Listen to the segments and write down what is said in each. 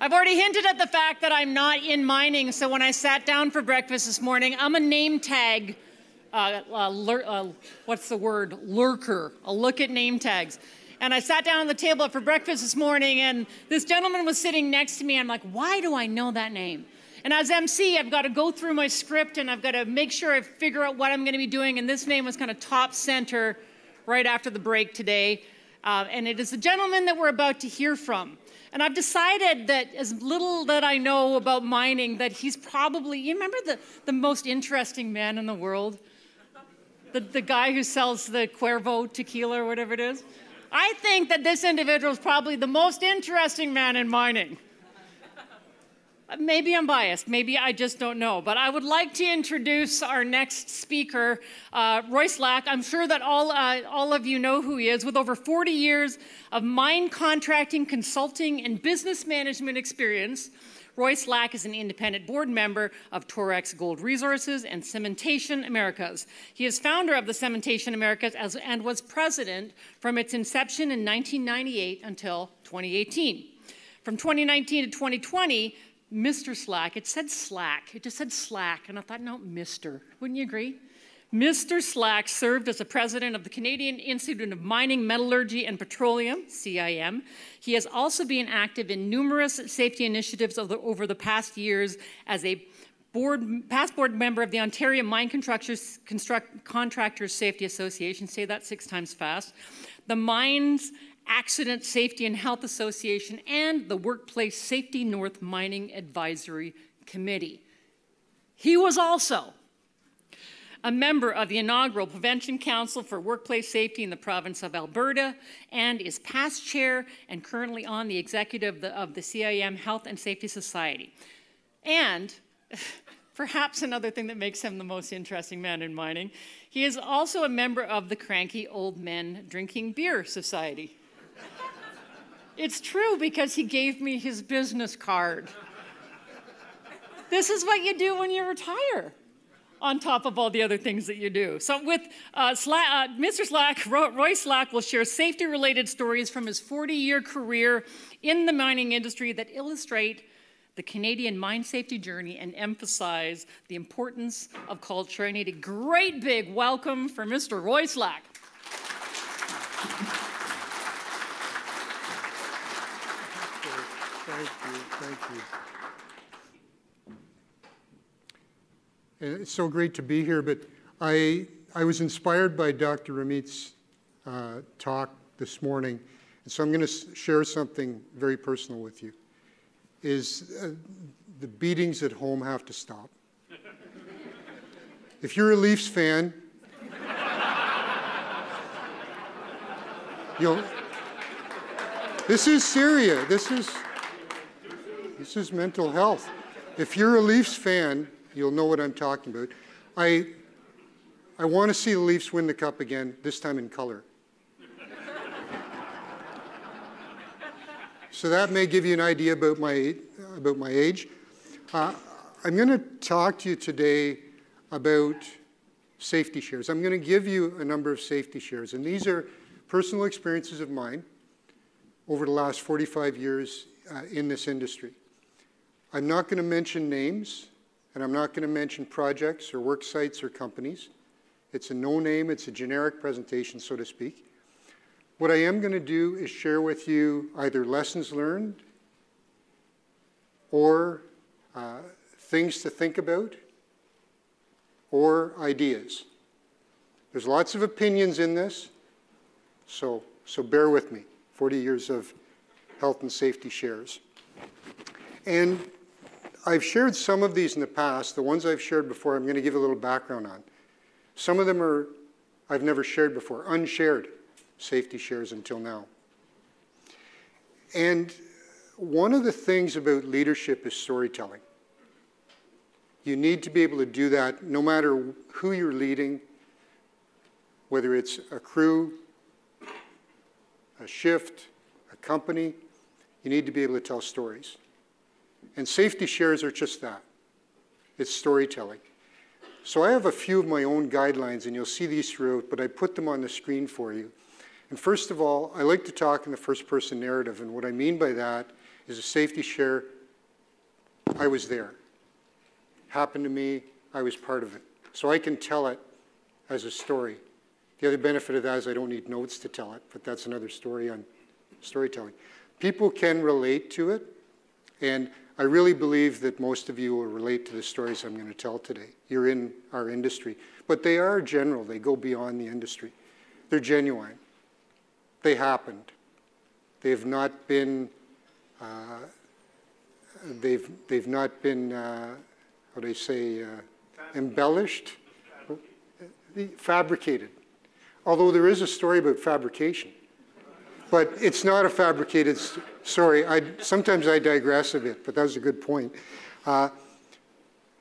I've already hinted at the fact that I'm not in mining, so when I sat down for breakfast this morning, I'm a name tag, uh, uh, lur- uh, what's the word? Lurker. I'll look at name tags. And I sat down on the table for breakfast this morning, and this gentleman was sitting next to me. I'm like, why do I know that name? And as MC, I've got to go through my script and I've got to make sure I figure out what I'm going to be doing. And this name was kind of top center right after the break today. Uh, and it is the gentleman that we're about to hear from. And I've decided that as little that I know about mining, that he's probably, you remember the, the most interesting man in the world? The, the guy who sells the Cuervo tequila or whatever it is? I think that this individual is probably the most interesting man in mining. Maybe I'm biased. Maybe I just don't know. But I would like to introduce our next speaker, uh, Roy Slack. I'm sure that all, uh, all of you know who he is. With over 40 years of mine contracting, consulting, and business management experience, Roy Slack is an independent board member of Torex Gold Resources and Cementation Americas. He is founder of the Cementation Americas as, and was president from its inception in 1998 until 2018. From 2019 to 2020, Mr. Slack, it said Slack, it just said Slack, and I thought, no, Mr. Wouldn't you agree? Mr. Slack served as the president of the Canadian Institute of Mining, Metallurgy, and Petroleum, CIM. He has also been active in numerous safety initiatives over the past years as a board, past board member of the Ontario Mine Contractors, Construct, Contractors Safety Association, say that six times fast, the Mines Accident Safety and Health Association, and the Workplace Safety North Mining Advisory Committee. He was also a member of the inaugural Prevention Council for Workplace Safety in the province of Alberta, and is past chair and currently on the executive of the, CIM Health and Safety Society. And perhaps another thing that makes him the most interesting man in mining, he is also a member of the Cranky Old Men Drinking Beer Society. It's true because he gave me his business card. This is what you do when you retire on top of all the other things that you do. So with uh, uh, Mr. Slack, Roy Slack will share safety-related stories from his 40-year career in the mining industry that illustrate the Canadian mine safety journey and emphasize the importance of culture. I need a great big welcome for Mr. Roy Slack. Thank you, you. It's so great to be here, but I, I was inspired by Dr. Ramit's uh, talk this morning, and so I'm going to share something very personal with you. Is uh, the beatings at home have to stop. if you're a Leafs fan, you'll. This is Syria. This is this is mental health. If you're a Leafs fan, You'll know what I'm talking about. I, I want to see the Leafs win the cup again, this time in color. so that may give you an idea about my, about my age. Uh, I'm going to talk to you today about safety shares. I'm going to give you a number of safety shares, and these are personal experiences of mine over the last 45 years uh, in this industry. I'm not going to mention names and I'm not going to mention projects or work sites or companies. It's a no name, it's a generic presentation, so to speak. What I am going to do is share with you either lessons learned or uh, things to think about or ideas. There's lots of opinions in this, so, so bear with me. 40 years of health and safety shares. And I've shared some of these in the past. The ones I've shared before, I'm going to give a little background on. Some of them are I've never shared before, unshared safety shares until now. And one of the things about leadership is storytelling. You need to be able to do that no matter who you're leading, whether it's a crew, a shift, a company, you need to be able to tell stories. And safety shares are just that. It's storytelling. So I have a few of my own guidelines, and you'll see these throughout, but I put them on the screen for you. And first of all, I like to talk in the first person narrative, and what I mean by that is a safety share. I was there. Happened to me, I was part of it. So I can tell it as a story. The other benefit of that is I don't need notes to tell it, but that's another story on storytelling. People can relate to it, and I really believe that most of you will relate to the stories I'm going to tell today. You're in our industry, but they are general, they go beyond the industry. They're genuine. They happened. They have not been, uh, they've, they've not been, uh, how do I say, uh, embellished, fabricated. Although there is a story about fabrication. But it's not a fabricated story. I, sometimes I digress a bit, but that was a good point. Uh,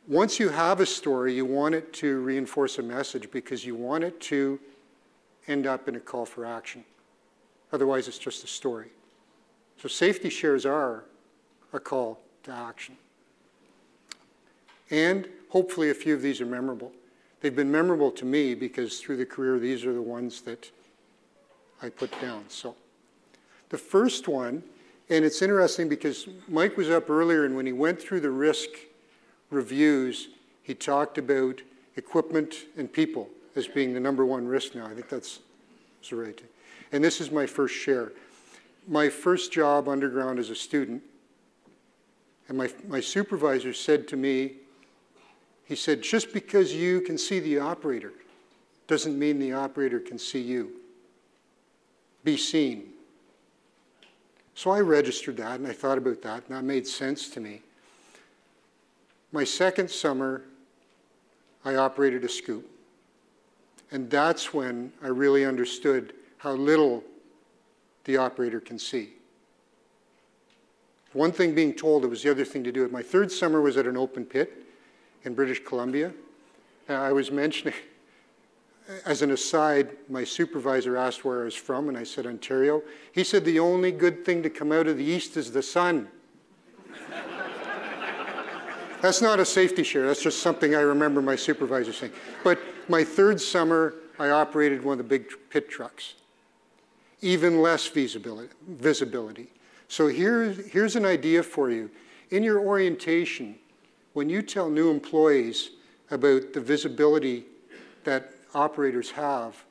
once you have a story, you want it to reinforce a message because you want it to end up in a call for action. Otherwise, it's just a story. So safety shares are a call to action. And hopefully a few of these are memorable. They've been memorable to me because through the career, these are the ones that I put down. So the first one, and it's interesting because Mike was up earlier and when he went through the risk reviews, he talked about equipment and people as being the number one risk now. I think that's, right. And this is my first share. My first job underground as a student, and my, my supervisor said to me, he said, just because you can see the operator doesn't mean the operator can see you. Be seen. So I registered that and I thought about that and that made sense to me. My second summer, I operated a scoop. And that's when I really understood how little the operator can see. One thing being told, it was the other thing to do it. My third summer was at an open pit in British Columbia. Uh, I was mentioning, as an aside, my supervisor asked where I was from, and I said Ontario. He said the only good thing to come out of the east is the sun. that's not a safety share, that's just something I remember my supervisor saying. But my third summer, I operated one of the big pit trucks. Even less visibility. visibility. So here, here's an idea for you. In your orientation, when you tell new employees about the visibility that operators have,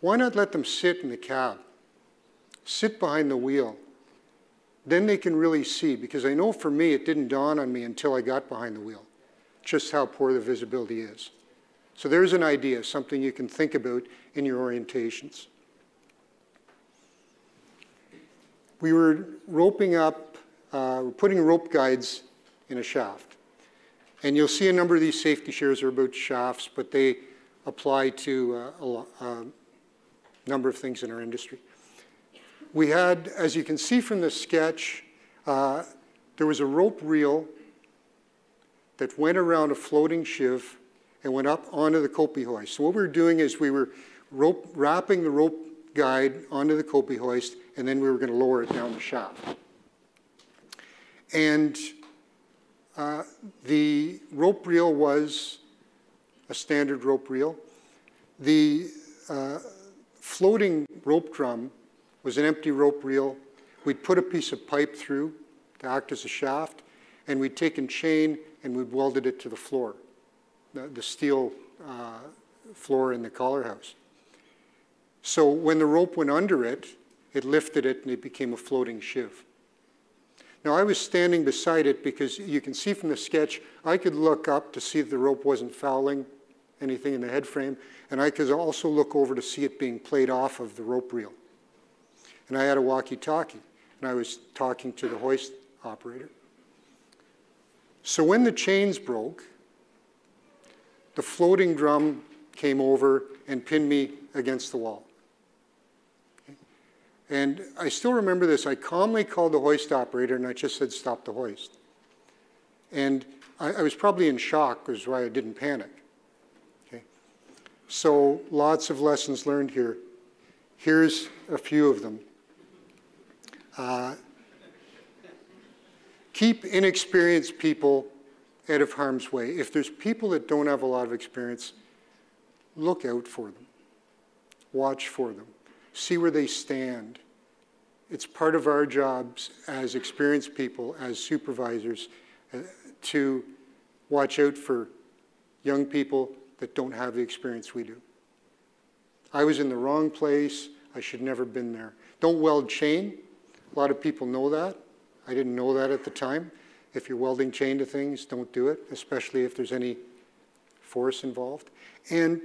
why not let them sit in the cab? Sit behind the wheel. Then they can really see, because I know for me, it didn't dawn on me until I got behind the wheel, just how poor the visibility is. So there's an idea, something you can think about in your orientations. We were roping up, uh, putting rope guides in a shaft. And you'll see a number of these safety shares are about shafts, but they apply to uh, a, a number of things in our industry. We had, as you can see from the sketch, uh, there was a rope reel that went around a floating sheave and went up onto the Koepe hoist. So what we were doing is we were rope, wrapping the rope guide onto the Koepe hoist, and then we were going to lower it down the shaft. And uh, the rope reel was a standard rope reel. The uh, floating rope drum was an empty rope reel. We'd put a piece of pipe through to act as a shaft, and we'd taken chain and we'd welded it to the floor, the, the steel uh, floor in the collar house. So when the rope went under it, it lifted it and it became a floating sheave. Now I was standing beside it because you can see from the sketch, I could look up to see if the rope wasn't fouling anything in the head frame, and I could also look over to see it being played off of the rope reel. And I had a walkie-talkie, and I was talking to the hoist operator. So when the chains broke, the floating drum came over and pinned me against the wall. And I still remember this. I calmly called the hoist operator and I just said, stop the hoist. And I, I was probably in shock, which is why I didn't panic. So lots of lessons learned here. Here's a few of them. Uh, keep inexperienced people out of harm's way. If there's people that don't have a lot of experience, look out for them. Watch for them see where they stand. it's part of our jobs as experienced people, as supervisors, uh, to watch out for young people that don't have the experience we do. I was in the wrong place. I should never have been there. Don't weld chain. A lot of people know that. I didn't know that at the time. If you're welding chain to things, don't do it, especially if there's any force involved. And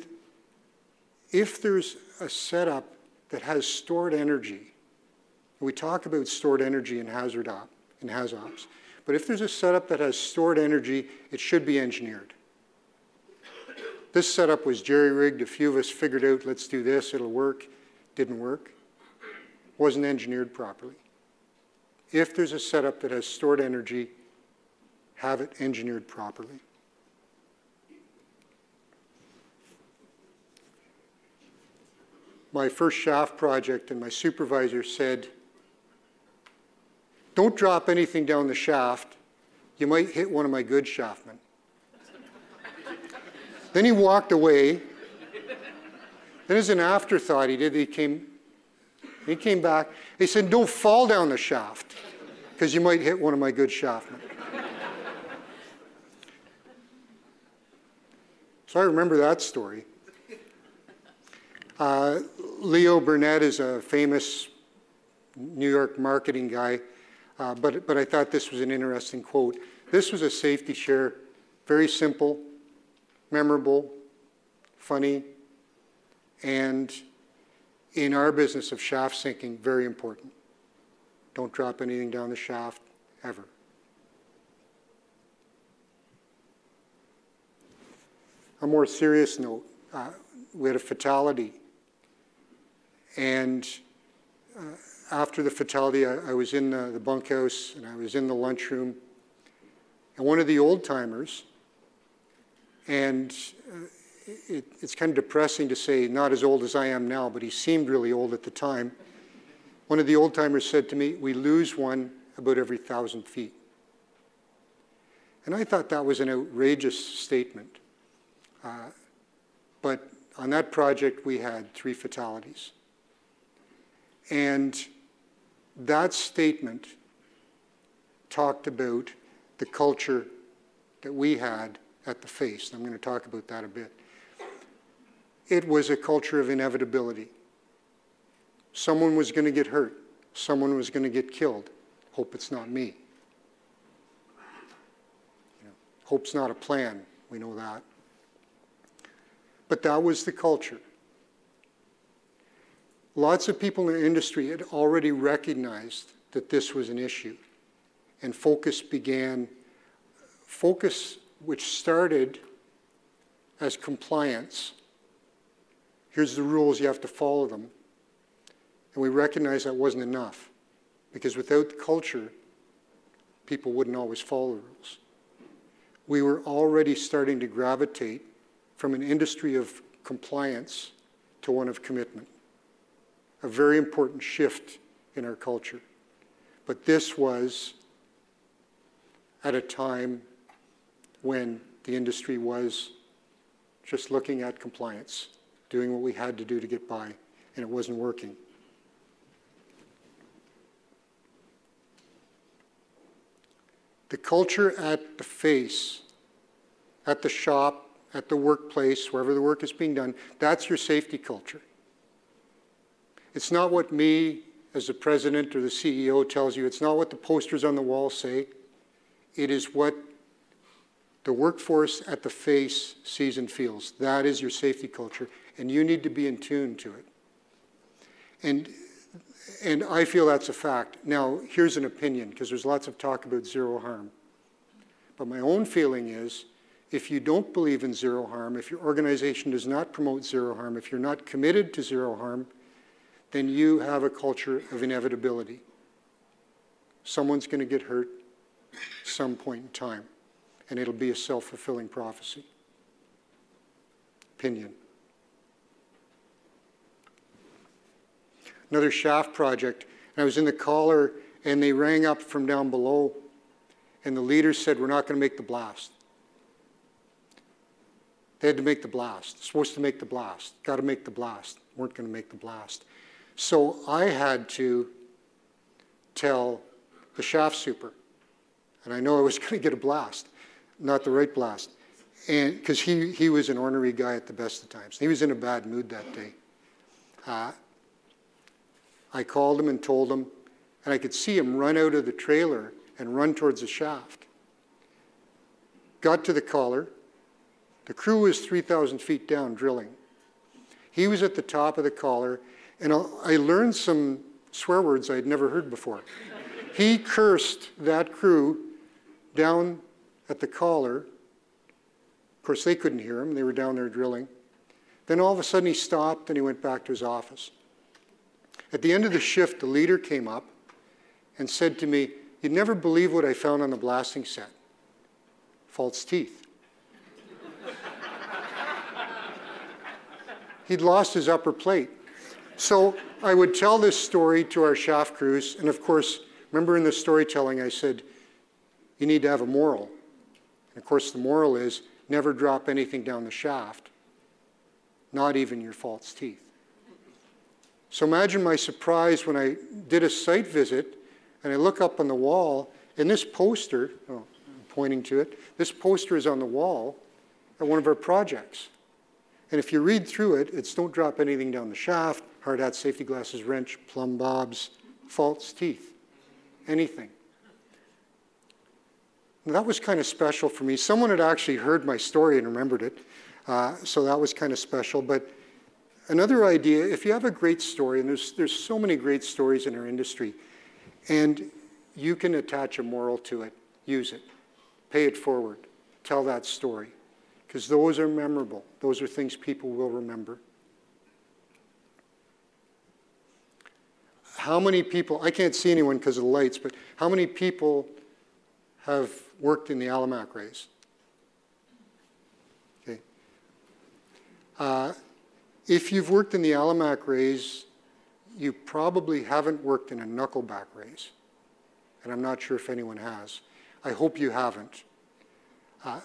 if there's a setup that has stored energy, we talk about stored energy in hazard op, in HazOps, but if there's a setup that has stored energy, it should be engineered. This setup was jerry-rigged. A few of us figured out, let's do this, it'll work. Didn't work. Wasn't engineered properly. If there's a setup that has stored energy, have it engineered properly. My first shaft project and my supervisor said, don't drop anything down the shaft. You might hit one of my good shaftmen. Then he walked away. Then as an afterthought, he did, he came, he came back. He said, don't fall down the shaft because you might hit one of my good shaftmen. so I remember that story. Uh, Leo Burnett is a famous New York marketing guy, uh, but, but I thought this was an interesting quote. This was a safety share, very simple, memorable, funny, and in our business of shaft sinking, very important. Don't drop anything down the shaft, ever. A more serious note, uh, we had a fatality and uh, after the fatality, I, I was in the, the, bunkhouse and I was in the lunchroom. And one of the old timers, and uh, it, it's kind of depressing to say not as old as I am now, but he seemed really old at the time. One of the old timers said to me, We lose one about every thousand feet. And I thought that was an outrageous statement. Uh, but on that project, we had three fatalities. And that statement talked about the culture that we had at the face. I'm going to talk about that a bit. It was a culture of inevitability. Someone was going to get hurt. Someone was going to get killed. Hope it's not me. You know, hope's not a plan. We know that. But that was the culture. Lots of people in the industry had already recognized that this was an issue. And focus began, focus which started as compliance. Here's the rules, you have to follow them. And we recognized that wasn't enough. Because without the culture, people wouldn't always follow the rules. We were already starting to gravitate from an industry of compliance to one of commitment a very important shift in our culture. But this was at a time when the industry was just looking at compliance, doing what we had to do to get by, and it wasn't working. The culture at the face, at the shop, at the workplace, wherever the work is being done, that's your safety culture. It's not what me as the president or the CEO tells you. It's not what the posters on the wall say. It is what the workforce at the face sees and feels. That is your safety culture, and you need to be in tune to it. And, and I feel that's a fact. Now, here's an opinion, because there's lots of talk about zero harm. But my own feeling is if you don't believe in zero harm, if your organization does not promote zero harm, if you're not committed to zero harm, then you have a culture of inevitability. Someone's going to get hurt some point in time, and it'll be a self-fulfilling prophecy. Opinion. Another shaft project, and I was in the collar, and they rang up from down below, and the leaders said, we're not going to make the blast. They had to make the blast. Supposed to make the blast. Got to make the blast. Weren't going to make the blast. So I had to tell the shaft super. And I know I was going to get a blast, not the right blast. And because he, he was an ornery guy at the best of times. He was in a bad mood that day. Uh, I called him and told him, and I could see him run out of the trailer and run towards the shaft. Got to the collar. The crew was 3,000 feet down drilling. He was at the top of the collar, and I learned some swear words I had never heard before. he cursed that crew down at the collar. Of course, they couldn't hear him, they were down there drilling. Then all of a sudden he stopped and he went back to his office. At the end of the shift, the leader came up and said to me, You'd never believe what I found on the blasting set false teeth. He'd lost his upper plate. So I would tell this story to our shaft crews, and of course, remember in the storytelling I said, you need to have a moral. And of course, the moral is never drop anything down the shaft, not even your false teeth. So imagine my surprise when I did a site visit and I look up on the wall, and this poster, oh, I'm pointing to it, this poster is on the wall at one of our projects. And if you read through it, it's don't drop anything down the shaft, hard hat, safety glasses, wrench, plumb bobs, false teeth, anything. And that was kind of special for me. Someone had actually heard my story and remembered it, uh, so that was kind of special. But another idea, if you have a great story, and there's, there's so many great stories in our industry, and you can attach a moral to it, use it, pay it forward, tell that story because those are memorable. Those are things people will remember. How many people, I can't see anyone because of the lights, but how many people have worked in the Alimak raise? Okay. Uh, if you've worked in the Alimak raise, you probably haven't worked in a knuckleback raise. And I'm not sure if anyone has. I hope you haven't. Uh,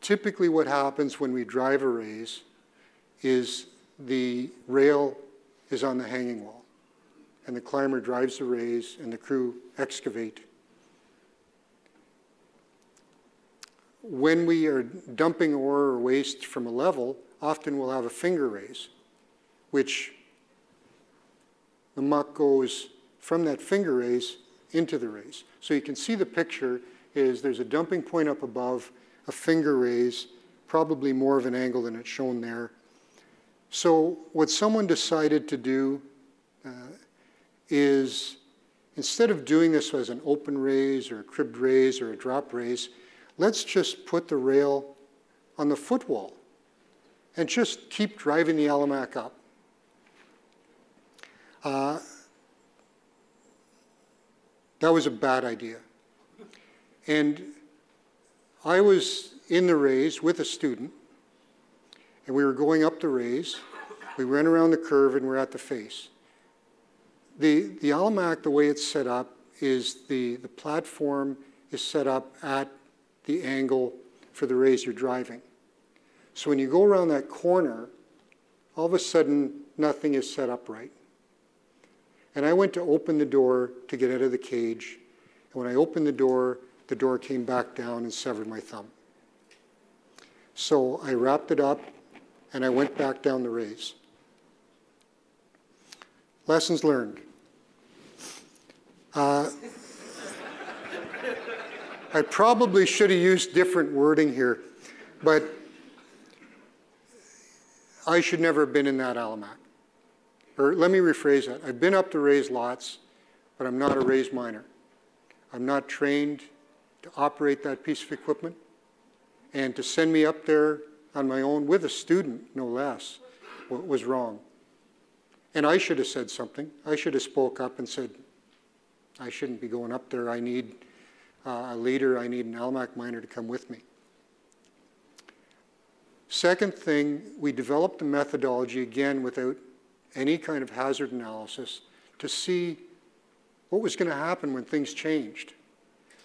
typically what happens when we drive a raise is the rail is on the hanging wall and the climber drives the raise and the crew excavate. When we are dumping ore or waste from a level, often we'll have a finger raise, which the muck goes from that finger raise into the raise. So you can see the picture is there's a dumping point up above a finger raise, probably more of an angle than it's shown there. So what someone decided to do uh, is instead of doing this as an open raise or a cribbed raise or a drop raise, let's just put the rail on the footwall and just keep driving the Alimak up. Uh, that was a bad idea. And I was in the raise with a student, and we were going up the raise. We ran around the curve and we're at the face. The, the Alimak, the way it's set up, is the, the platform is set up at the angle for the raise you're driving. So when you go around that corner, all of a sudden, nothing is set up right. And I went to open the door to get out of the cage. And when I opened the door, the door came back down and severed my thumb. So I wrapped it up and I went back down the raise. Lessons learned. Uh, I probably should have used different wording here, but I should never have been in that Alimak. Or let me rephrase that. I've been up to raise lots, but I'm not a raise miner. I'm not trained to operate that piece of equipment and to send me up there on my own with a student, no less, was wrong. And I should have said something. I should have spoke up and said, I shouldn't be going up there. I need uh, a leader. I need an Alimak miner to come with me. Second thing, we developed the methodology again without any kind of hazard analysis to see what was going to happen when things changed.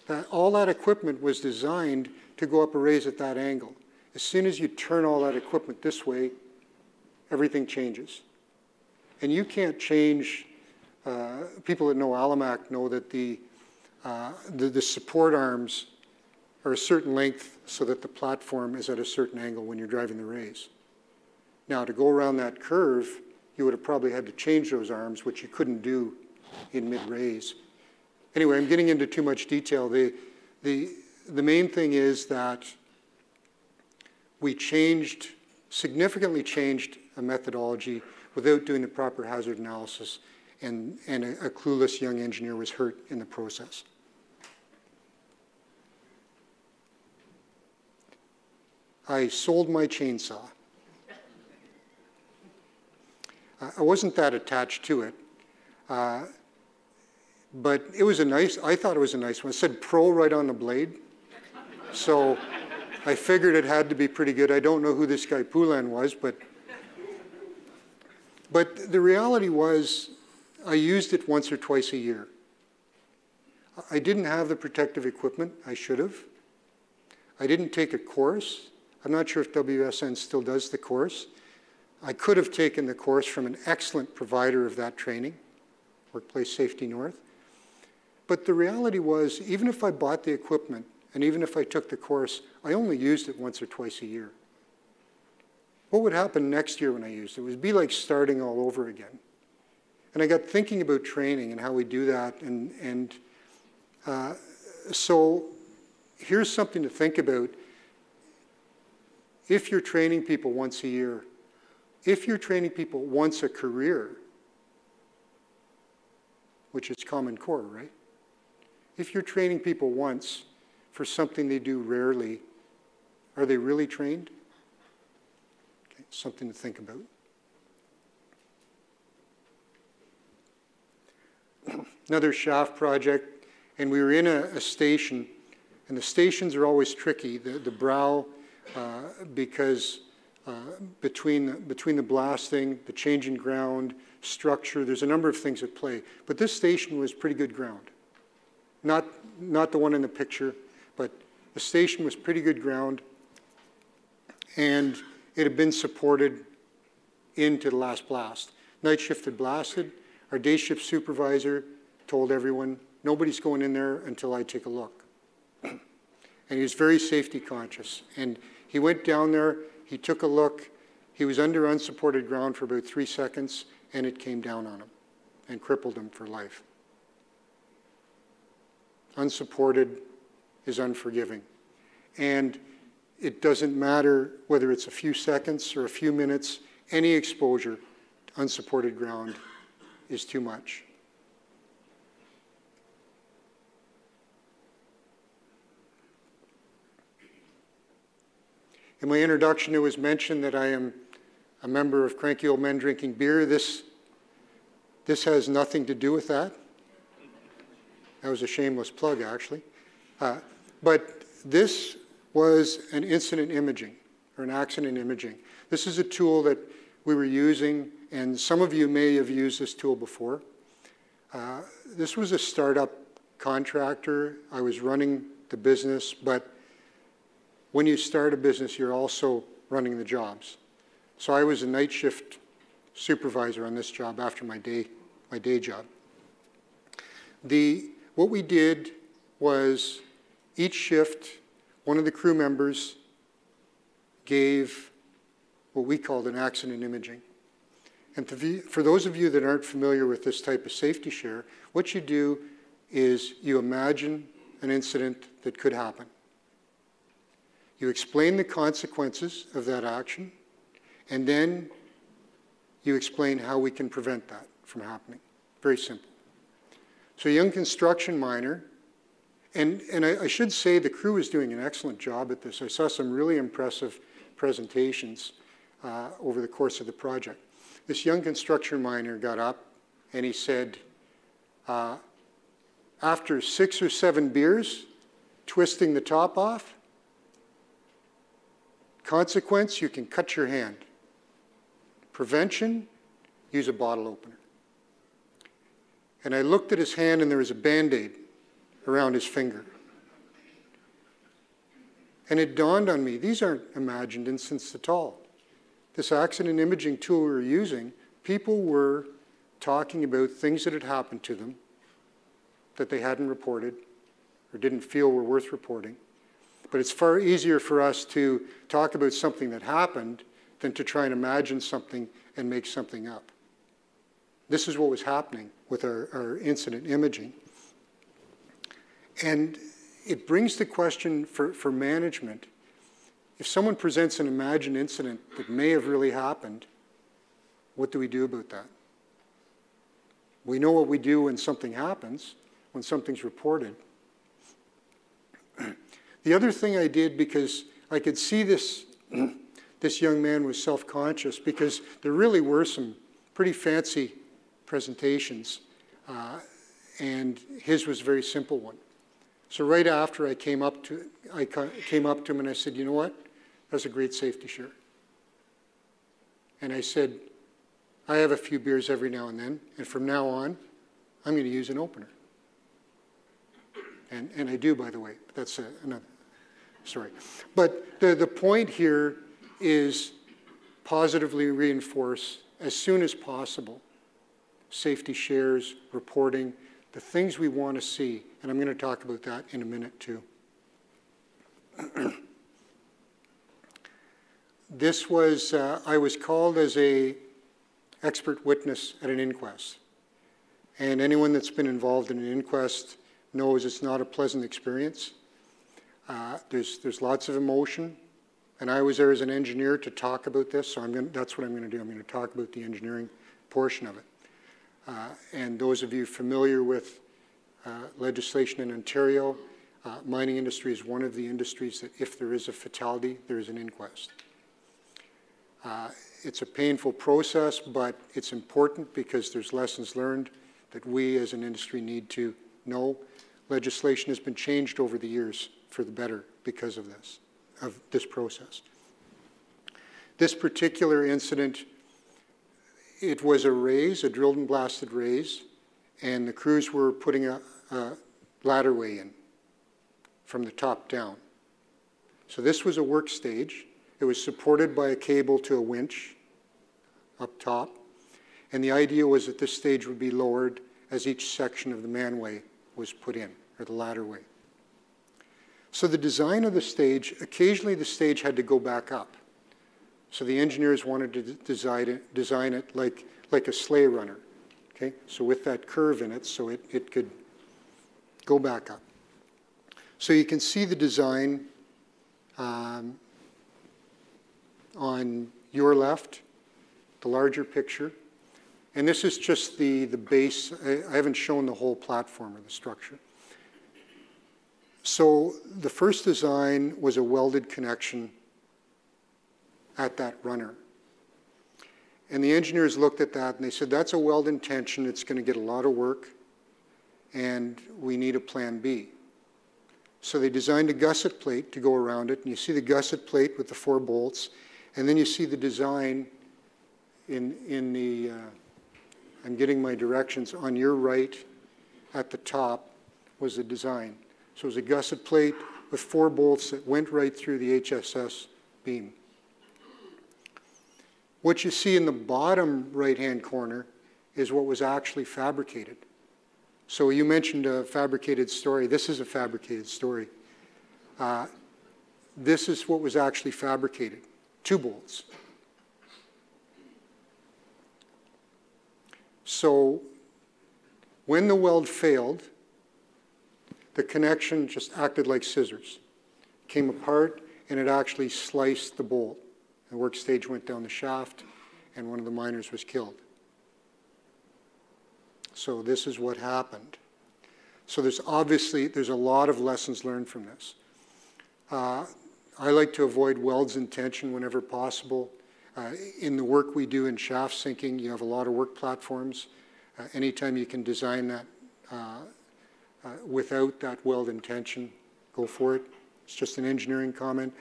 That all that equipment was designed to go up a raise at that angle. As soon as you turn all that equipment this way, everything changes. And you can't change uh, people that know Alimak know that the, uh, the, the support arms are a certain length so that the platform is at a certain angle when you're driving the raise. Now, to go around that curve, you would have probably had to change those arms, which you couldn't do in mid-raise. Anyway, I'm getting into too much detail. The, the, the main thing is that we changed, significantly changed a methodology without doing the proper hazard analysis, and, and a, a clueless young engineer was hurt in the process. I sold my chainsaw. I wasn't that attached to it. Uh, but it was a nice, I thought it was a nice one. It said pro right on the blade. So I figured it had to be pretty good. I don't know who this guy Poulan was, but, but the reality was I used it once or twice a year. I didn't have the protective equipment I should have. I didn't take a course. I'm not sure if WSN still does the course. I could have taken the course from an excellent provider of that training, Workplace Safety North. But the reality was, even if I bought the equipment and even if I took the course, I only used it once or twice a year. What would happen next year when I used it? It would be like starting all over again. And I got thinking about training and how we do that. And, and uh, so here's something to think about. If you're training people once a year, if you're training people once a career, which is Common Core, right? If you're training people once for something they do rarely, are they really trained? Okay, something to think about. Another shaft project, and we were in a, a, station, and the stations are always tricky, the, the brow, because uh, between, between the blasting, the change in ground, structure, there's a number of things at play. But this station was pretty good ground. Not, not the one in the picture, but the station was pretty good ground. And it had been supported into the last blast. Night shift had blasted. Our day shift supervisor told everyone, nobody's going in there until I take a look. and he was very safety conscious. And he went down there he took a look. He was under unsupported ground for about three seconds, and it came down on him and crippled him for life. Unsupported is unforgiving. And it doesn't matter whether it's a few seconds or a few minutes, any exposure to unsupported ground is too much. In my introduction, it was mentioned that I am a member of Cranky Old Men Drinking Beer. This, this has nothing to do with that. That was a shameless plug, actually. Uh, but this was an incident imaging or an accident imaging. This is a tool that we were using, and some of you may have used this tool before. Uh, this was a startup contractor. I was running the business, but when you start a business, you're also running the jobs. So I was a night shift supervisor on this job after my day, my day job. The, what we did was each shift, one of the crew members gave what we called an accident imaging. And to, for those of you that aren't familiar with this type of safety share, what you do is you imagine an incident that could happen. You explain the consequences of that action, and then you explain how we can prevent that from happening. Very simple. So, young construction miner, and, and I, I should say the crew is doing an excellent job at this. I saw some really impressive presentations uh, over the course of the project. This young construction miner got up and he said, uh, after six or seven beers, twisting the top off, Consequence, you can cut your hand. Prevention, use a bottle opener. And I looked at his hand and there was a band-aid around his finger. And it dawned on me, these aren't imagined incidents at all. This accident imaging tool we were using, people were talking about things that had happened to them that they hadn't reported or didn't feel were worth reporting. But it's far easier for us to talk about something that happened than to try and imagine something and make something up. This is what was happening with our, our incident imaging. And it brings the question for, for management if someone presents an imagined incident that may have really happened, what do we do about that? We know what we do when something happens, when something's reported. The other thing I did because I could see this, this young man was self-conscious because there really were some pretty fancy presentations, uh, and his was a very simple one. So right after I came up to, I came up to him and I said, you know what? That's a great safety shirt. And I said, I have a few beers every now and then, and from now on, I'm going to use an opener. And, and I do, by the way. That's a, another story. But the, the point here is positively reinforce as soon as possible safety shares, reporting, the things we want to see. And I'm going to talk about that in a minute, too. this was, uh, I was called as a expert witness at an inquest. And anyone that's been involved in an inquest knows it's not a pleasant experience. Uh, there's, there's lots of emotion. And I was there as an engineer to talk about this, so I'm gonna, that's what I'm going to do. I'm going to talk about the engineering portion of it. Uh, and those of you familiar with uh, legislation in Ontario, uh, mining industry is one of the industries that if there is a fatality, there is an inquest. Uh, it's a painful process, but it's important because there's lessons learned that we as an industry need to know. Legislation has been changed over the years for the better because of this, of this process. This particular incident, it was a raise, a drilled and blasted raise, and the crews were putting a, a ladderway in from the top down. So this was a work stage. It was supported by a cable to a winch up top. And the idea was that this stage would be lowered as each section of the manway was put in, or the ladderway. So the design of the stage, occasionally the stage had to go back up. So the engineers wanted to design it, design it like, like a sleigh runner, okay? So with that curve in it, so it, it could go back up. So you can see the design um, on your left, the larger picture. And this is just the, the base. I, I haven't shown the whole platform or the structure. So the first design was a welded connection at that runner. And the engineers looked at that and they said, that's a weld in tension. It's going to get a lot of work and we need a plan B. So they designed a gusset plate to go around it. And you see the gusset plate with the four bolts. And then you see the design in, in the, uh, I'm getting my directions, on your right at the top was the design. So it was a gusset plate with four bolts that went right through the HSS beam. What you see in the bottom right-hand corner is what was actually fabricated. So you mentioned a fabricated story. This is a fabricated story. Uh, this is what was actually fabricated two bolts. So when the weld failed, the connection just acted like scissors, came apart, and it actually sliced the bolt. The work stage went down the shaft, and one of the miners was killed. So this is what happened. So there's obviously, there's a lot of lessons learned from this. Uh, I like to avoid welds and tension whenever possible. Uh, in the work we do in shaft sinking, you have a lot of work platforms. Uh, anytime you can design that uh, without that weld in tension, go for it. It's just an engineering comment.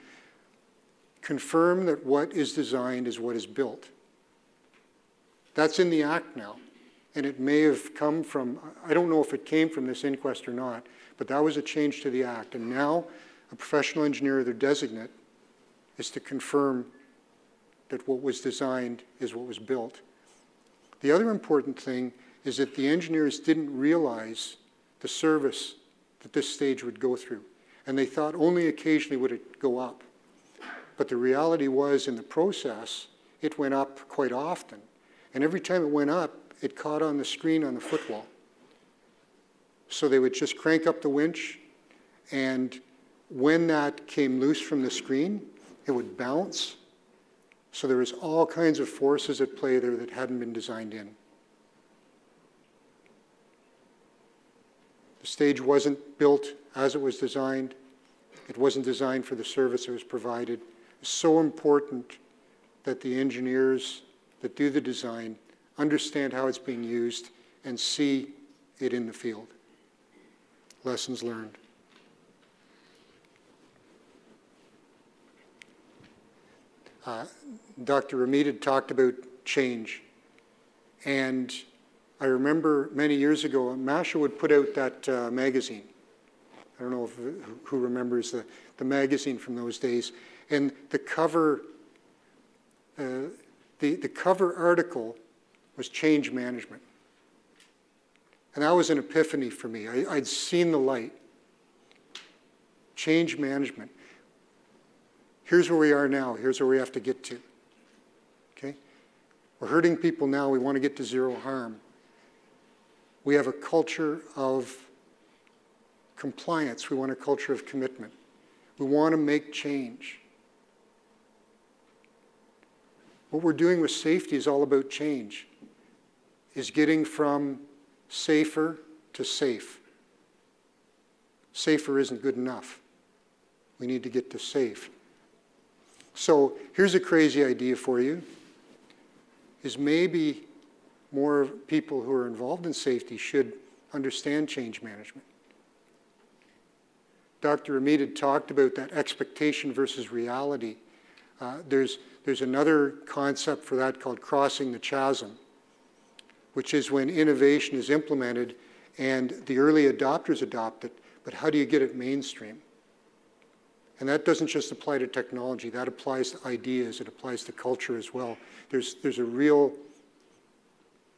Confirm that what is designed is what is built. That's in the act now. And it may have come from, I don't know if it came from this inquest or not, but that was a change to the act. And now a professional engineer, their designate, is to confirm that what was designed is what was built. The other important thing is that the engineers didn't realize the service that this stage would go through. And they thought only occasionally would it go up. But the reality was in the process, it went up quite often. And every time it went up, it caught on the screen on the footwall. So they would just crank up the winch, and when that came loose from the screen, it would bounce. So there was all kinds of forces at play there that hadn't been designed in. The stage wasn't built as it was designed. It wasn't designed for the service it was provided. It's so important that the engineers that do the design understand how it's being used and see it in the field. Lessons learned. Uh, Dr. Ramit had talked about change. And I remember many years ago, MASHA would put out that uh, magazine. I don't know if, who remembers the, the magazine from those days. And the cover, uh, the, the cover article was change management. And that was an epiphany for me. I, I'd seen the light. Change management. Here's where we are now. Here's where we have to get to. Okay? We're hurting people now. We want to get to zero harm. We have a culture of compliance. We want a culture of commitment. We want to make change. What we're doing with safety is all about change, is getting from safer to safe. Safer isn't good enough. We need to get to safe. So here's a crazy idea for you, is maybe more people who are involved in safety should understand change management. Dr. Ramit had talked about that expectation versus reality. Uh, there's, there's another concept for that called crossing the chasm, which is when innovation is implemented and the early adopters adopt it, but how do you get it mainstream? And that doesn't just apply to technology, that applies to ideas, it applies to culture as well. There's, there's a real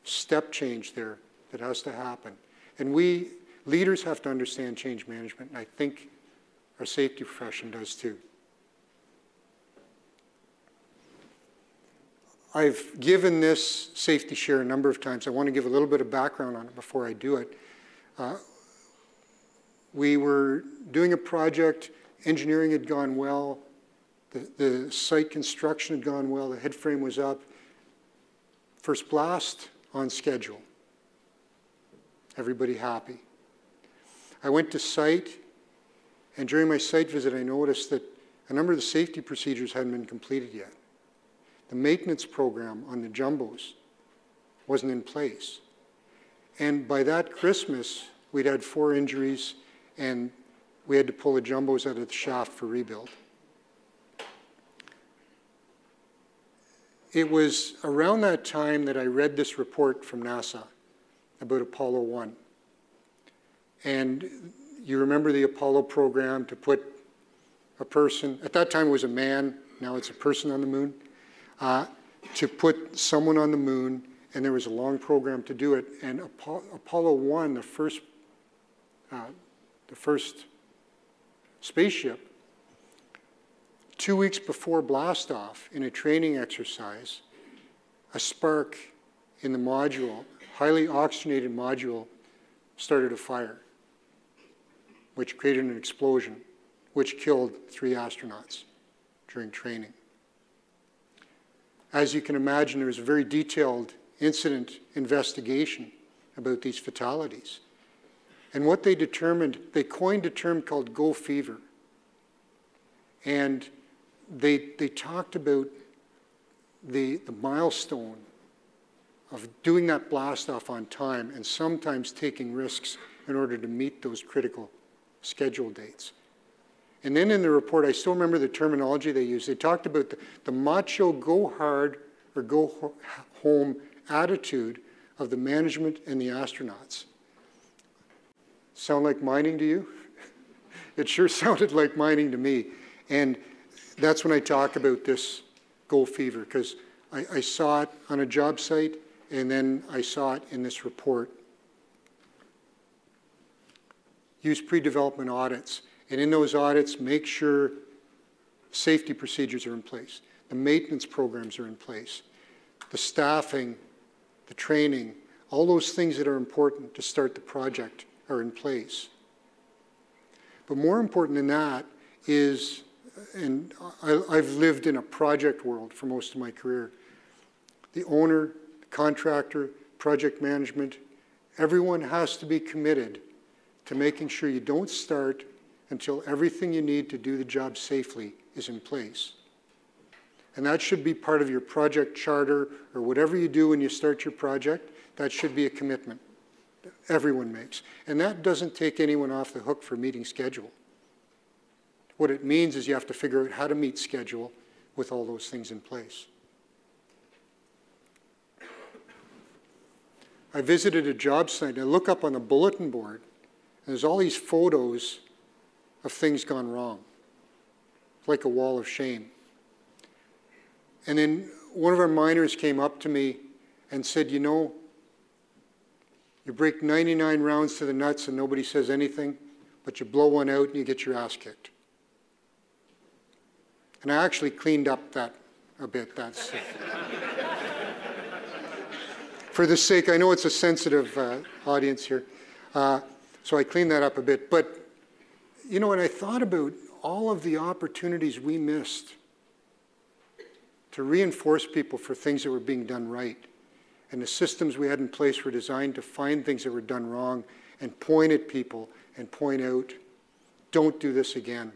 step change there that has to happen. And we, leaders, have to understand change management, and I think our safety profession does too. I've given this safety share a number of times. I want to give a little bit of background on it before I do it. Uh, we were doing a project, engineering had gone well, the, the site construction had gone well, the head frame was up. First blast, on schedule. Everybody happy. I went to site, and during my site visit, I noticed that a number of the safety procedures hadn't been completed yet. The maintenance program on the jumbos wasn't in place. And by that Christmas, we'd had four injuries, and we had to pull the jumbos out of the shaft for rebuild. It was around that time that I read this report from NASA about Apollo 1. And you remember the Apollo program to put a person, at that time it was a man, now it's a person on the moon, uh, to put someone on the moon, and there was a long program to do it. And Apollo 1, the first, uh, the first spaceship, Two weeks before blastoff, in a training exercise, a spark in the module, highly oxygenated module, started a fire, which created an explosion, which killed three astronauts during training. As you can imagine, there was a very detailed incident investigation about these fatalities. And what they determined, they coined a term called go fever. And they, they talked about the, the milestone of doing that blast off on time and sometimes taking risks in order to meet those critical schedule dates. And then in the report, I still remember the terminology they used. They talked about the, the macho go hard or go home attitude of the management and the astronauts. Sound like mining to you? it sure sounded like mining to me. And that's when I talk about this go fever because I, I, saw it on a job site and then I saw it in this report. Use pre-development audits, and in those audits, make sure safety procedures are in place, the maintenance programs are in place, the staffing, the training, all those things that are important to start the project are in place. But more important than that is, and I, I've lived in a project world for most of my career, the owner, the contractor, project management, everyone has to be committed to making sure you don't start until everything you need to do the job safely is in place. And that should be part of your project charter or whatever you do when you start your project. That should be a commitment everyone makes. And that doesn't take anyone off the hook for meeting schedule. What it means is you have to figure out how to meet schedule with all those things in place. I visited a job site. I look up on the bulletin board, and there's all these photos of things gone wrong, like a wall of shame. And then one of our miners came up to me and said, You know, you break 99 rounds to the nuts and nobody says anything, but you blow one out and you get your ass kicked. And I actually cleaned up that a bit. That's for the sake, I know it's a sensitive uh, audience here, uh, so I cleaned that up a bit. But, you know, when I thought about all of the opportunities we missed to reinforce people for things that were being done right, and the systems we had in place were designed to find things that were done wrong and point at people and point out, don't do this again.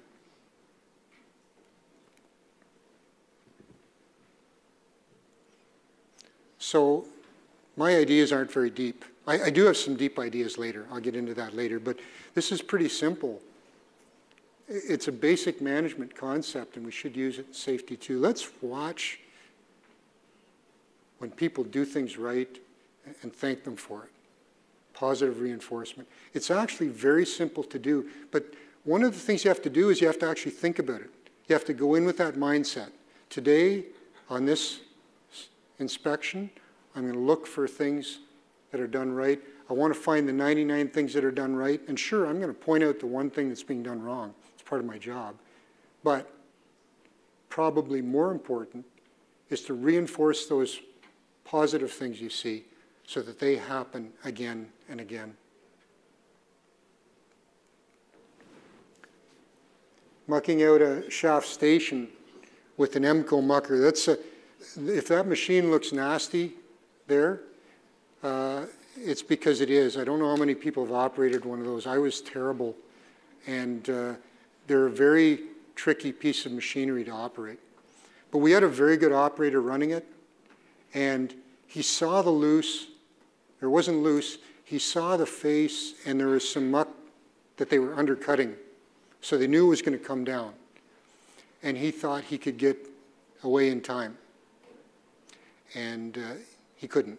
So my ideas aren't very deep. I, I, do have some deep ideas later. I'll get into that later. But this is pretty simple. It's a basic management concept, and we should use it in safety too. Let's watch when people do things right and thank them for it. Positive reinforcement. It's actually very simple to do, but one of the things you have to do is you have to actually think about it. You have to go in with that mindset. Today, on this inspection, I'm going to look for things that are done right. I want to find the 99 things that are done right. And sure, I'm going to point out the one thing that's being done wrong. It's part of my job. But probably more important is to reinforce those positive things you see so that they happen again and again. Mucking out a shaft station with an Eimco mucker, that's a, if that machine looks nasty, there. Uh, it's because it is. I don't know how many people have operated one of those. I was terrible. And uh, they're a very tricky piece of machinery to operate. But we had a very good operator running it. And he saw the loose, there wasn't loose, he saw the face and there was some muck that they were undercutting. So they knew it was going to come down. And he thought he could get away in time. And uh, he couldn't.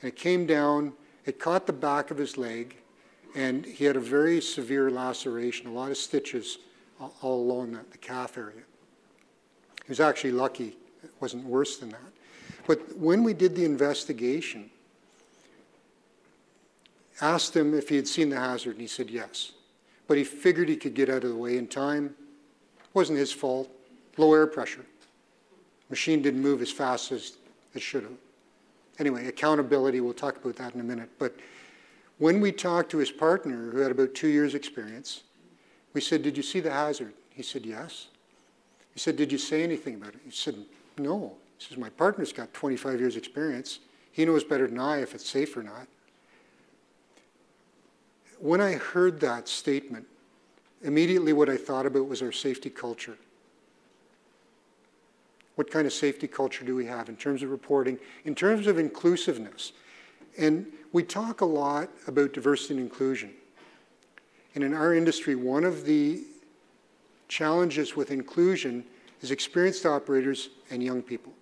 And it came down, it caught the back of his leg, and he had a very severe laceration, a lot of stitches all along the, the calf area. He was actually lucky, it wasn't worse than that. But when we did the investigation, asked him if he had seen the hazard, and he said yes. But he figured he could get out of the way in time. It wasn't his fault. Low air pressure. Machine didn't move as fast as it should have. Anyway, accountability, we'll talk about that in a minute. But when we talked to his partner, who had about two years' experience, we said, Did you see the hazard? He said, Yes. He said, Did you say anything about it? He said, No. He says, My partner's got 25 years' experience. He knows better than I if it's safe or not. When I heard that statement, immediately what I thought about was our safety culture. What kind of safety culture do we have in terms of reporting, in terms of inclusiveness? And we talk a lot about diversity and inclusion. And in our industry, one of the challenges with inclusion is experienced operators and young people.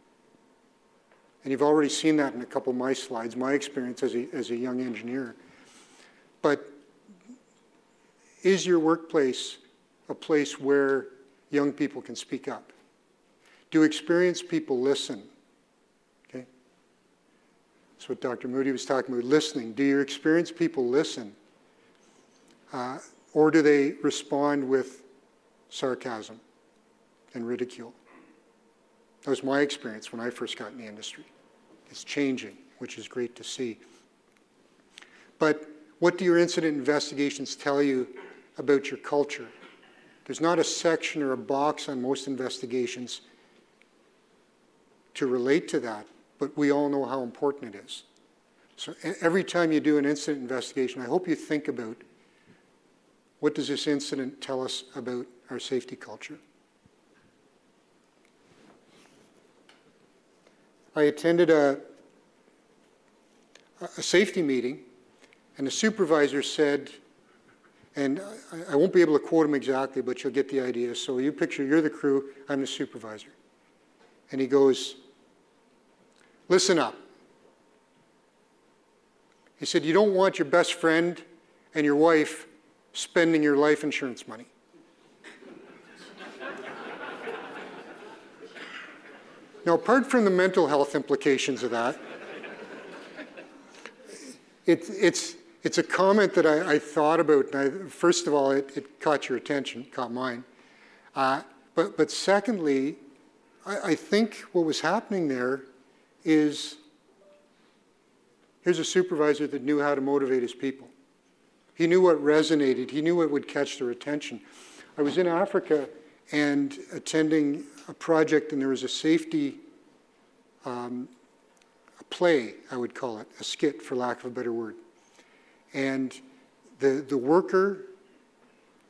And you've already seen that in a couple of my slides, my experience as a, as a young engineer. But is your workplace a place where young people can speak up? Do experienced people listen? Okay? That's what Dr. Moody was talking about, listening. Do your experienced people listen? Uh, or do they respond with sarcasm and ridicule? That was my experience when I first got in the industry. It's changing, which is great to see. But what do your incident investigations tell you about your culture? There's not a section or a box on most investigations to relate to that, but we all know how important it is. So every time you do an incident investigation, I hope you think about what does this incident tell us about our safety culture? I attended a, a safety meeting, and the supervisor said, and I, I won't be able to quote him exactly, but you'll get the idea. So you picture you're the crew, I'm the supervisor. And he goes, Listen up. He said, You don't want your best friend and your wife spending your life insurance money. now, apart from the mental health implications of that, it, it's, it's a comment that I, I thought about. I, first of all, it, it, caught your attention, caught mine. Uh, but, but secondly, I, I think what was happening there is here's a supervisor that knew how to motivate his people. He knew what resonated, he knew what would catch their attention. I was in Africa and attending a project, and there was a safety um, a play, I would call it, a skit for lack of a better word. And the, the worker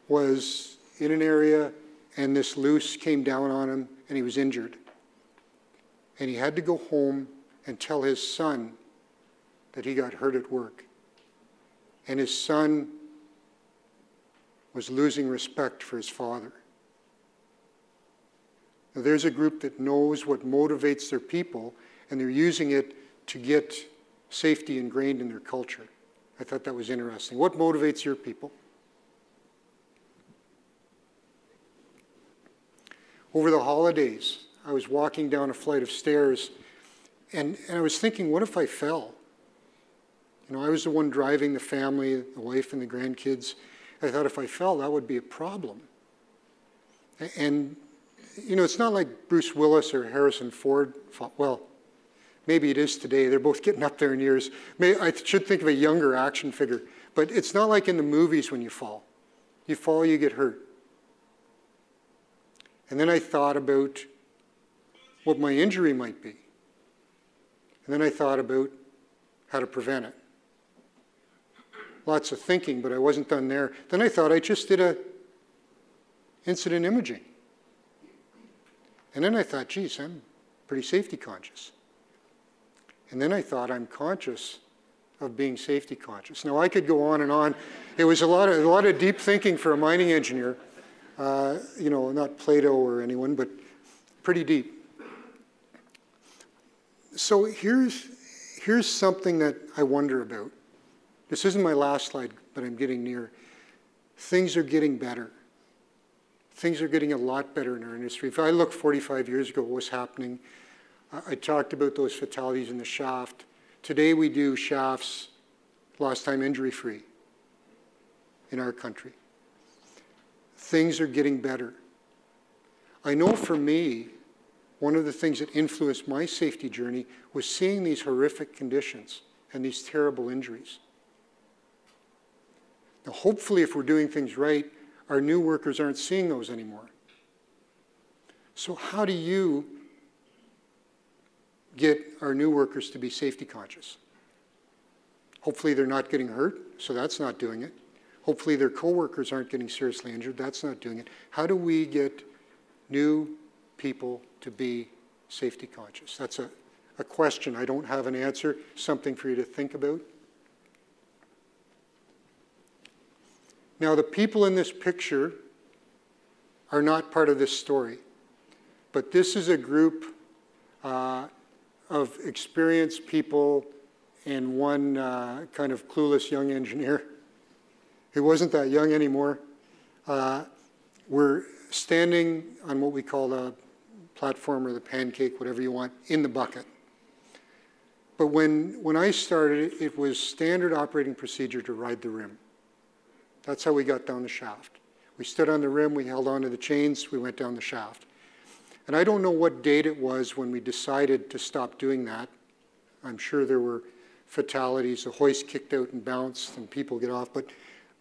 was in an area, and this loose came down on him, and he was injured and he had to go home and tell his son that he got hurt at work. And his son was losing respect for his father. Now, there's a group that knows what motivates their people, and they're using it to get safety ingrained in their culture. I thought that was interesting. What motivates your people? Over the holidays, I was walking down a flight of stairs and, and I was thinking, what if I fell? You know, I was the one driving the family, the wife and the grandkids. I thought if I fell, that would be a problem. And, you know, it's not like Bruce Willis or Harrison Ford. Fought. Well, maybe it is today. They're both getting up there in years. I should think of a younger action figure. But it's not like in the movies when you fall. You fall, you get hurt. And then I thought about what my injury might be. And then I thought about how to prevent it. Lots of thinking, but I wasn't done there. Then I thought I just did a incident imaging. And then I thought, geez, I'm pretty safety conscious. And then I thought I'm conscious of being safety conscious. Now I could go on and on. It was a lot of, a lot of deep thinking for a mining engineer. Uh, you know, not Plato or anyone, but pretty deep so here's, here's something that I wonder about. This isn't my last slide, but I'm getting near. Things are getting better. Things are getting a lot better in our industry. If I look 45 years ago, what was happening, I talked about those fatalities in the shaft. Today we do shafts lost time injury free in our country. Things are getting better. I know for me, one of the things that influenced my safety journey was seeing these horrific conditions and these terrible injuries. Now, hopefully, if we're doing things right, our new workers aren't seeing those anymore. So, how do you get our new workers to be safety conscious? Hopefully, they're not getting hurt, so that's not doing it. Hopefully, their coworkers aren't getting seriously injured, that's not doing it. How do we get new people to be safety conscious? That's a, a question. I don't have an answer, something for you to think about. Now, the people in this picture are not part of this story, but this is a group uh, of experienced people and one uh, kind of clueless young engineer who wasn't that young anymore. Uh, we're standing on what we call a platform or the pancake, whatever you want, in the bucket. But when, when I started, it was standard operating procedure to ride the rim. That's how we got down the shaft. We stood on the rim, we held onto the chains, we went down the shaft. And I don't know what date it was when we decided to stop doing that. I'm sure there were fatalities, the hoist kicked out and bounced and people get off. But,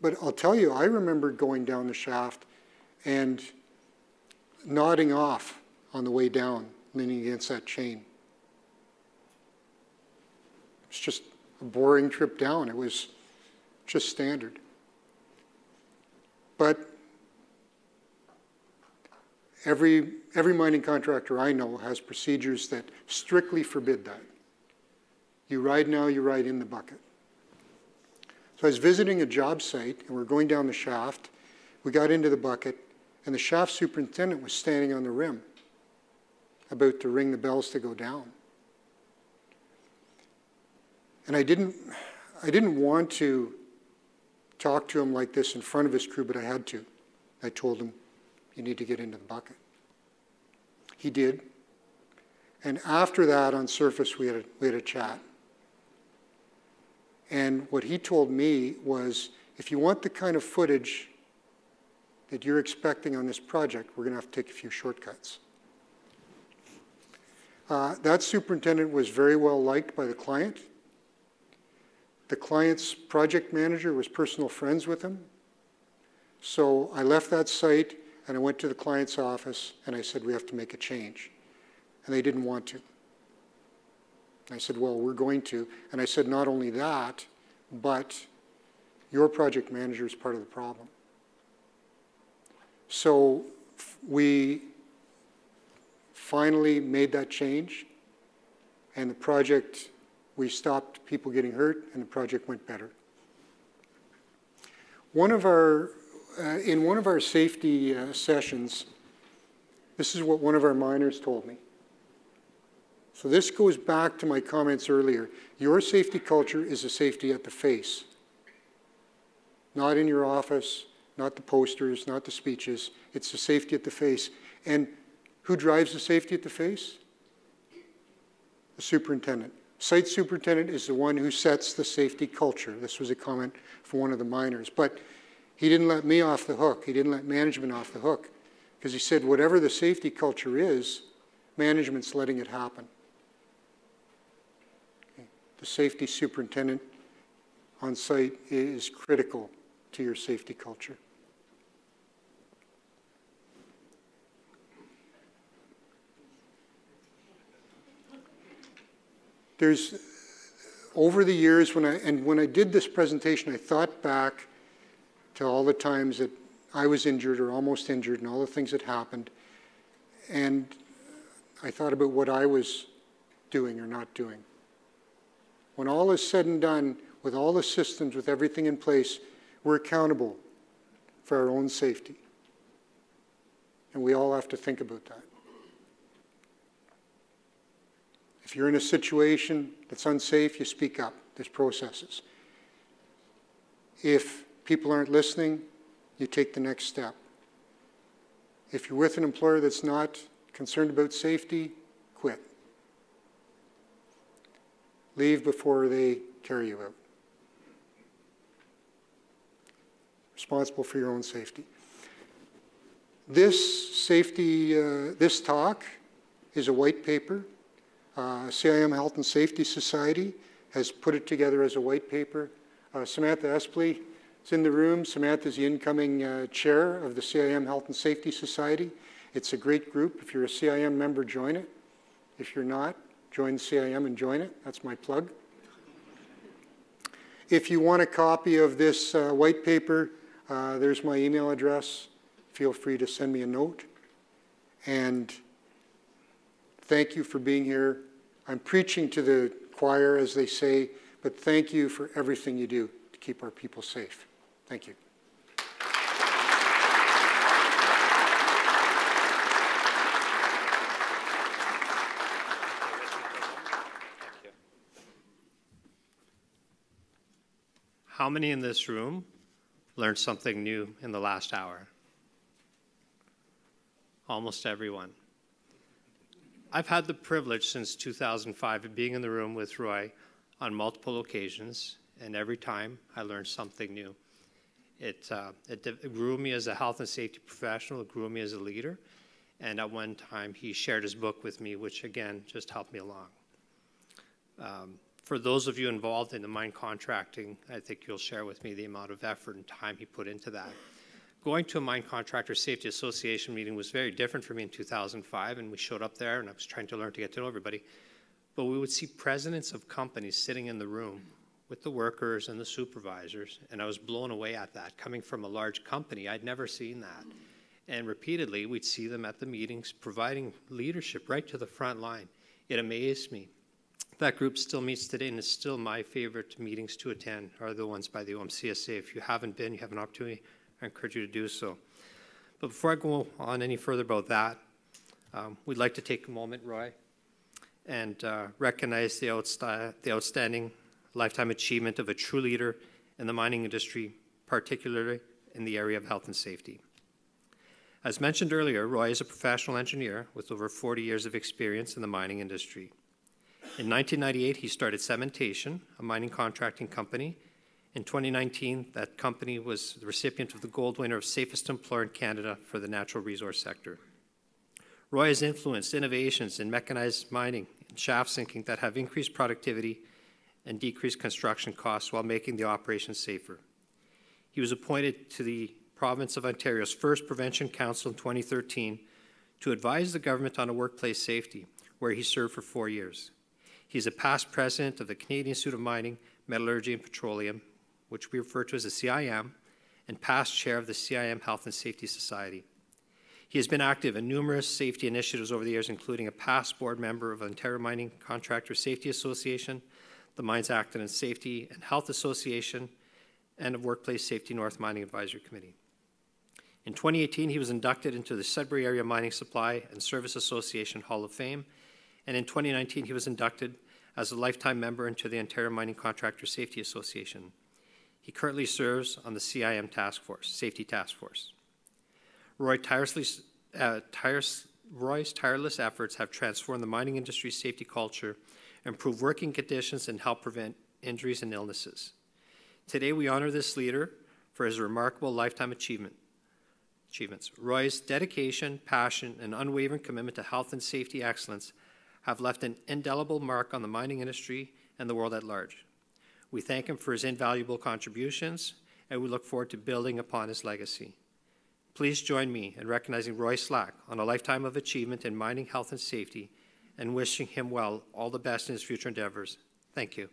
but I'll tell you, I remember going down the shaft and nodding off on the way down, leaning against that chain. It's just a boring trip down. It was just standard. But every, every mining contractor I know has procedures that strictly forbid that. You ride now, you ride in the bucket. So I was visiting a job site and we're going down the shaft. We got into the bucket and the shaft superintendent was standing on the rim about to ring the bells to go down. And I didn't, I didn't want to talk to him like this in front of his crew, but I had to. I told him, you need to get into the bucket. He did. And after that, on surface, we had a, we had a chat. And what he told me was if you want the kind of footage that you're expecting on this project, we're going to have to take a few shortcuts. Uh, that superintendent was very well liked by the client. The client's project manager was personal friends with him. So I left that site and I went to the client's office and I said, we have to make a change. And they didn't want to. I said, well, we're going to. And I said, not only that, but your project manager is part of the problem. So we finally made that change, and the project, we stopped people getting hurt, and the project went better. One of our, uh, in one of our safety uh, sessions, this is what one of our miners told me. So this goes back to my comments earlier. Your safety culture is a safety at the face, not in your office, not the posters, not the speeches. It's the safety at the face. And who drives the safety at the face? The superintendent. Site superintendent is the one who sets the safety culture. This was a comment from one of the miners. But he didn't let me off the hook. He didn't let management off the hook. Because he said, whatever the safety culture is, management's letting it happen the safety superintendent on site is critical to your safety culture. There's, over the years, when I, and when I did this presentation, I thought back to all the times that I was injured or almost injured and all the things that happened. And I thought about what I was doing or not doing when all is said and done, with all the systems, with everything in place, we're accountable for our own safety. And we all have to think about that. If you're in a situation that's unsafe, you speak up. There's processes. If people aren't listening, you take the next step. If you're with an employer that's not concerned about safety, quit. Leave before they carry you out. Responsible for your own safety. This safety, uh, this talk is a white paper. Uh, CIM Health and Safety Society has put it together as a white paper. Uh, Samantha Espley is in the room. Samantha is the incoming uh, chair of the CIM Health and Safety Society. It's a great group. If you're a CIM member, join it. If you're not, join CIM and join it. That's my plug. If you want a copy of this uh, white paper, uh, there's my email address. Feel free to send me a note. And thank you for being here. I'm preaching to the choir, as they say, but thank you for everything you do to keep our people safe. Thank you. How many in this room learned something new in the last hour? Almost everyone. I've had the privilege since 2005 of being in the room with Roy on multiple occasions, and every time I learned something new. It, uh, it, it grew me as a health and safety professional, it grew me as a leader, and at one time he shared his book with me, which again just helped me along. Um, for those of you involved in the mine contracting, I think you'll share with me the amount of effort and time he put into that. Going to a mine contractor safety association meeting was very different for me in 2005, and we showed up there, and I was trying to learn to get to know everybody. But we would see presidents of companies sitting in the room with the workers and the supervisors, and I was blown away at that. Coming from a large company, I'd never seen that. And repeatedly, we'd see them at the meetings providing leadership right to the front line. It amazed me. That group still meets today, and it's still my favorite meetings to attend are the ones by the OMCSA. If you haven't been, you have an opportunity, I encourage you to do so. But before I go on any further about that, um, we'd like to take a moment, Roy, and uh, recognize the, outsta- the outstanding lifetime achievement of a true leader in the mining industry, particularly in the area of health and safety. As mentioned earlier, Roy is a professional engineer with over 40 years of experience in the mining industry. In 1998, he started Cementation, a mining contracting company. In 2019, that company was the recipient of the gold winner of Safest Employer in Canada for the natural resource sector. Roy has influenced innovations in mechanized mining and shaft sinking that have increased productivity and decreased construction costs while making the operation safer. He was appointed to the province of Ontario's first Prevention Council in 2013 to advise the government on a workplace safety, where he served for four years. He is a past president of the Canadian Institute of Mining, Metallurgy and Petroleum, which we refer to as the CIM, and past chair of the CIM Health and Safety Society. He has been active in numerous safety initiatives over the years, including a past board member of Ontario Mining Contractor Safety Association, the Mines Accident and Safety and Health Association, and of Workplace Safety North Mining Advisory Committee. In 2018, he was inducted into the Sudbury Area Mining Supply and Service Association Hall of Fame, and in 2019, he was inducted as a lifetime member into the Ontario Mining Contractor Safety Association. He currently serves on the CIM Task Force, Safety Task Force. Roy tirelessly, uh, tires, Roy's tireless efforts have transformed the mining industry's safety culture, improved working conditions, and helped prevent injuries and illnesses. Today, we honor this leader for his remarkable lifetime achievement. Achievements. Roy's dedication, passion, and unwavering commitment to health and safety excellence have left an indelible mark on the mining industry and the world at large. We thank him for his invaluable contributions, and we look forward to building upon his legacy. Please join me in recognizing Roy Slack on a lifetime of achievement in mining health and safety and wishing him well all the best in his future endeavors. Thank you.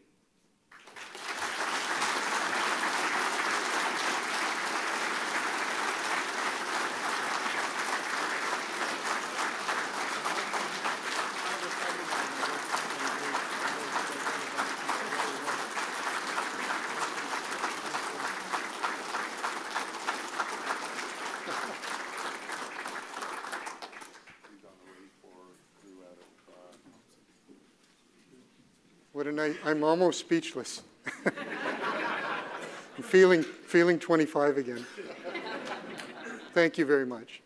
What a night, I'm almost speechless. I'm feeling, feeling 25 again. Thank you very much.